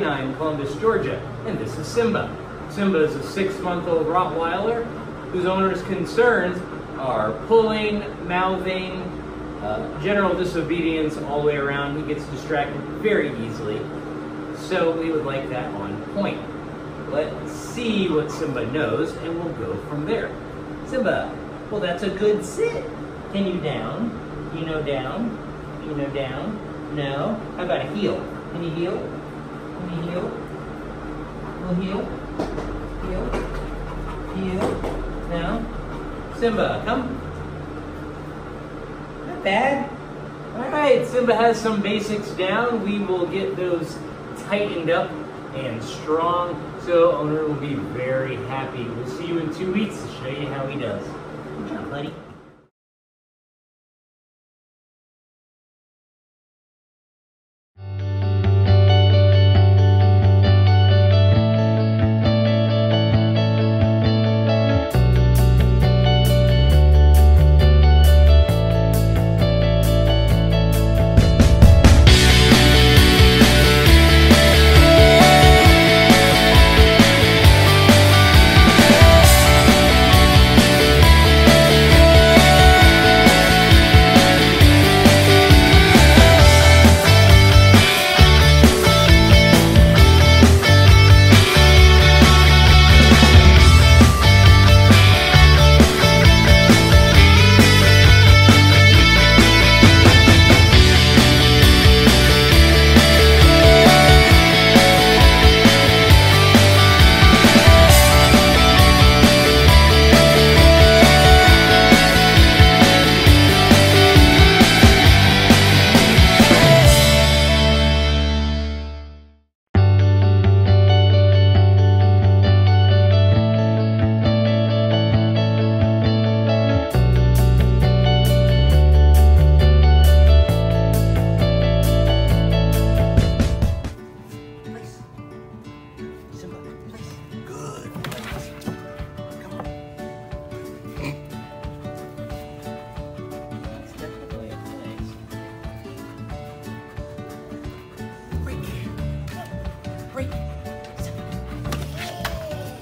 1989, Columbus, Georgia, and this is Simba. Simba is a six-month-old Rottweiler whose owner's concerns are pulling, mouthing, uh, general disobedience all the way around. He gets distracted very easily, so we would like that on point. Let's see what Simba knows, and we'll go from there. Simba, well, that's a good sit. Can you down? You know down? You know down? No? How about a heel? Can you heel? You heel? Will heel? Heel? Heel? No? Simba, come. Not bad. All right, Simba has some basics down. We will get those tightened up and strong, so owner will be very happy. We'll see you in two weeks to show you how he does. Good job, buddy.